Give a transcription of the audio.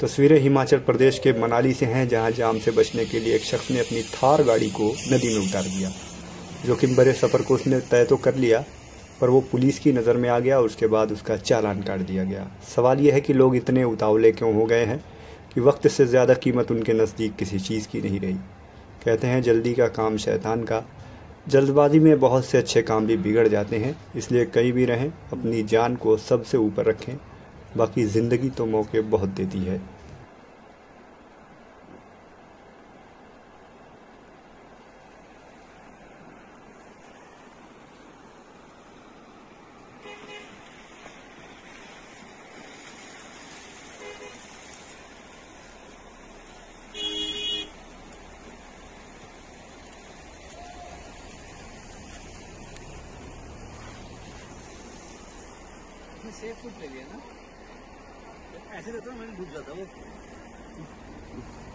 तस्वीरें हिमाचल प्रदेश के मनाली से हैं, जहाँ जाम से बचने के लिए एक शख्स ने अपनी थार गाड़ी को नदी में उतार दिया। जोखिम भरे सफ़र को उसने तय तो कर लिया, पर वो पुलिस की नज़र में आ गया और उसके बाद उसका चालान काट दिया गया। सवाल यह है कि लोग इतने उतावले क्यों हो गए हैं कि वक्त से ज़्यादा कीमत उनके नज़दीक किसी चीज़ की नहीं रही? कहते हैं, जल्दी का काम शैतान का। जल्दबाजी में बहुत से अच्छे काम भी बिगड़ जाते हैं, इसलिए कहीं भी रहें, अपनी जान को सबसे ऊपर रखें। बाकी ज़िंदगी तो मौके बहुत देती है। सेफ़ फुट ले लिया ना? ऐसे रहता मैंने डूब जाता वो।